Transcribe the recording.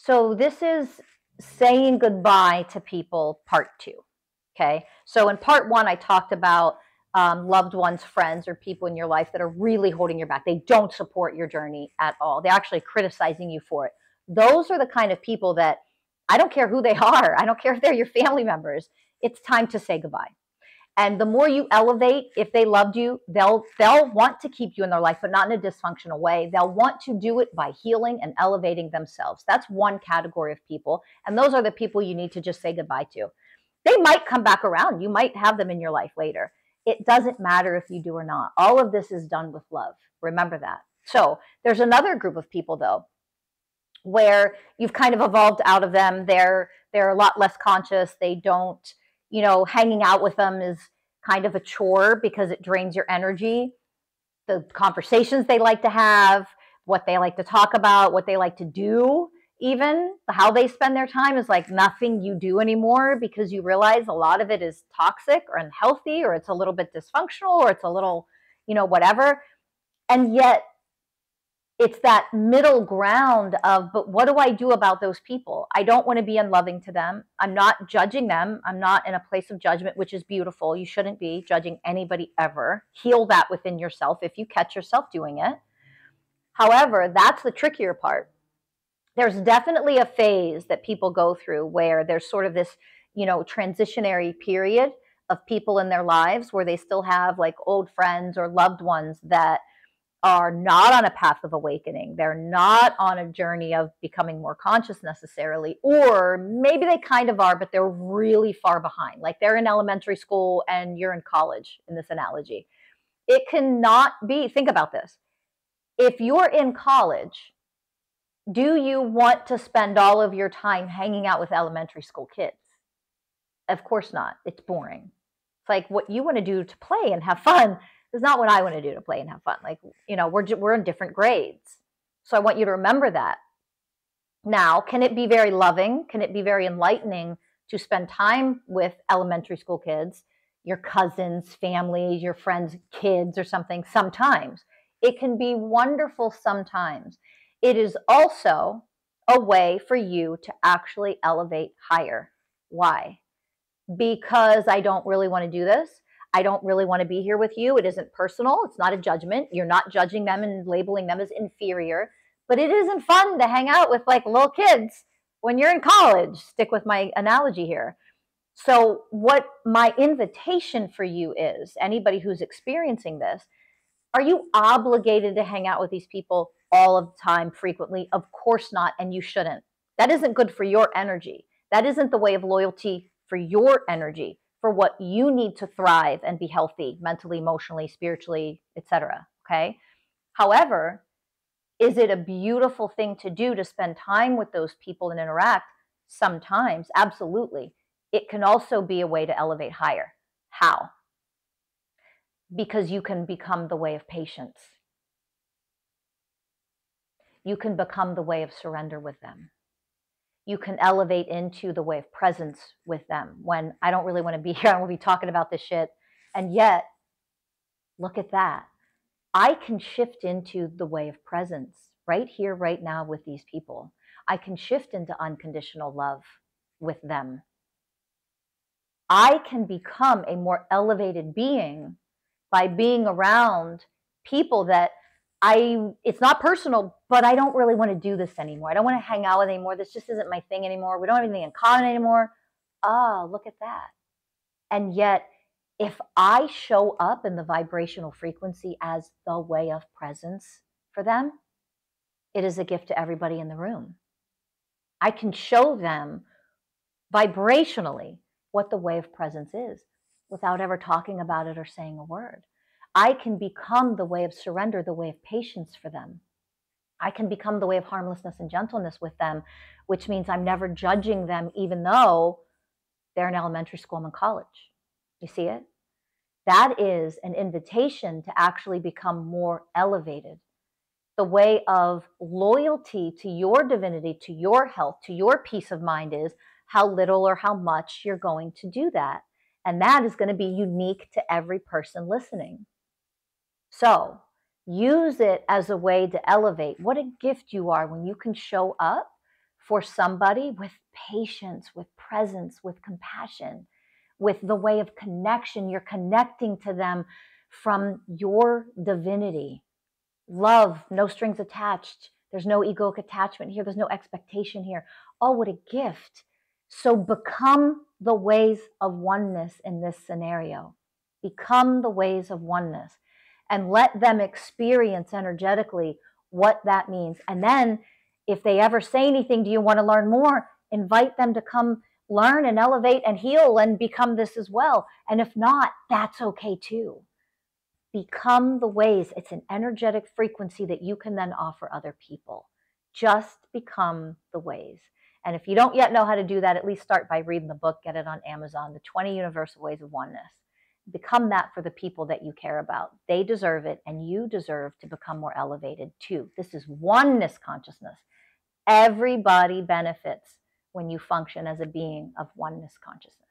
So this is saying goodbye to people, part two. Okay. So in part one, I talked about um, loved ones, friends, or people in your life that are really holding your back. They don't support your journey at all. They're actually criticizing you for it. Those are the kind of people that I don't care who they are. I don't care if they're your family members. It's time to say goodbye. And the more you elevate, if they loved you, they'll they'll want to keep you in their life, but not in a dysfunctional way. They'll want to do it by healing and elevating themselves. That's one category of people. And those are the people you need to just say goodbye to. They might come back around. You might have them in your life later. It doesn't matter if you do or not. All of this is done with love. Remember that. So there's another group of people though where you've kind of evolved out of them. They're they're a lot less conscious. They don't, you know, hanging out with them is kind of a chore because it drains your energy. The conversations they like to have, what they like to talk about, what they like to do, even how they spend their time is like nothing you do anymore because you realize a lot of it is toxic or unhealthy or it's a little bit dysfunctional or it's a little, you know, whatever. And yet it's that middle ground of but what do i do about those people? I don't want to be unloving to them. I'm not judging them. I'm not in a place of judgment which is beautiful. You shouldn't be judging anybody ever. Heal that within yourself if you catch yourself doing it. However that's the trickier part. There's definitely a phase that people go through where there's sort of this you know transitionary period of people in their lives where they still have like old friends or loved ones that are not on a path of awakening. They're not on a journey of becoming more conscious necessarily, or maybe they kind of are, but they're really far behind. Like they're in elementary school and you're in college in this analogy. It cannot be, think about this. If you're in college, do you want to spend all of your time hanging out with elementary school kids? Of course not. It's boring. It's like what you want to do to play and have fun is not what I want to do to play and have fun. Like, you know, we're we're in different grades. So I want you to remember that. Now, can it be very loving? Can it be very enlightening to spend time with elementary school kids, your cousins, family, your friends' kids or something sometimes? It can be wonderful sometimes. It is also a way for you to actually elevate higher. Why? Because I don't really want to do this I don't really want to be here with you. It isn't personal. It's not a judgment. You're not judging them and labeling them as inferior. But it isn't fun to hang out with like little kids when you're in college. Stick with my analogy here. So, what my invitation for you is anybody who's experiencing this, are you obligated to hang out with these people all of the time, frequently? Of course not. And you shouldn't. That isn't good for your energy. That isn't the way of loyalty for your energy for what you need to thrive and be healthy mentally, emotionally, spiritually, etc. Okay. However, is it a beautiful thing to do to spend time with those people and interact? Sometimes, absolutely. It can also be a way to elevate higher. How? Because you can become the way of patience. You can become the way of surrender with them you can elevate into the way of presence with them when I don't really want to be here. I to be talking about this shit. And yet, look at that. I can shift into the way of presence right here, right now with these people. I can shift into unconditional love with them. I can become a more elevated being by being around people that I it's not personal, but I don't really want to do this anymore. I don't want to hang out with anymore. This just isn't my thing anymore. We don't have anything in common anymore. Oh, look at that. And yet, if I show up in the vibrational frequency as the way of presence for them, it is a gift to everybody in the room. I can show them vibrationally what the way of presence is without ever talking about it or saying a word. I can become the way of surrender, the way of patience for them. I can become the way of harmlessness and gentleness with them, which means I'm never judging them, even though they're in elementary school, I'm in college. You see it? That is an invitation to actually become more elevated. The way of loyalty to your divinity, to your health, to your peace of mind is how little or how much you're going to do that. And that is going to be unique to every person listening. So use it as a way to elevate. What a gift you are when you can show up for somebody with patience, with presence, with compassion, with the way of connection. You're connecting to them from your divinity. Love, no strings attached. There's no egoic attachment here. There's no expectation here. Oh, what a gift. So become the ways of oneness in this scenario. Become the ways of oneness and let them experience energetically what that means. And then if they ever say anything, do you want to learn more? Invite them to come learn and elevate and heal and become this as well. And if not, that's okay too. Become the ways. It's an energetic frequency that you can then offer other people. Just become the ways. And if you don't yet know how to do that, at least start by reading the book, get it on Amazon, The 20 Universal Ways of Oneness. Become that for the people that you care about. They deserve it, and you deserve to become more elevated too. This is oneness consciousness. Everybody benefits when you function as a being of oneness consciousness.